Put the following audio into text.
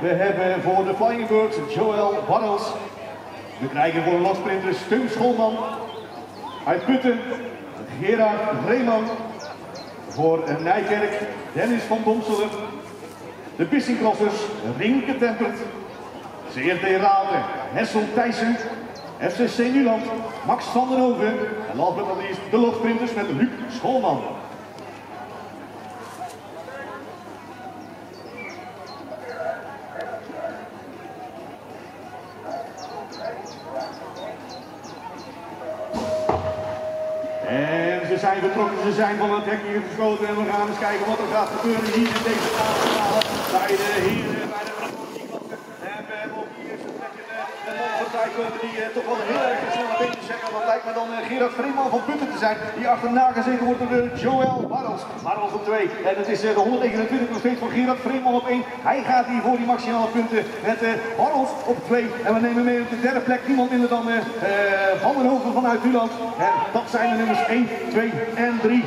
we hebben voor de Flying Birds Joël Barrels. We krijgen voor de lastsprinter Steun Scholman. Uit Putten, Gerard Reeman. Voor Nijkerk, Dennis van Domselen. De pissingklassers, Rinke Tempert. CRT Raden, Hessel Thijssen. FCC Nuland, Max van den Hoven. En last but not least de lofsprinters met Luc Scholman. En ze zijn vertrokken, ze zijn van het hek hier geschoten en we gaan eens kijken wat er gaat gebeuren hier in deze finale bij de heren, bij de. En we hebben op plek een, eh, man voorbij komen die eh, toch wel heel erg snelle beentjes hebben. Dat lijkt me dan eh, Gerard Vreeman van Putten te zijn, die achterna gezeten wordt door de Joël Barrels. Barrels op 2 en het is eh, de 129 nog steeds voor Gerard Vreeman op 1. Hij gaat hier voor die maximale punten met eh Barrels op 2. En we nemen mee op de derde plek niemand minder dan eh, den Hoven vanuit Duland. En dat zijn de nummers 1, 2 en 3.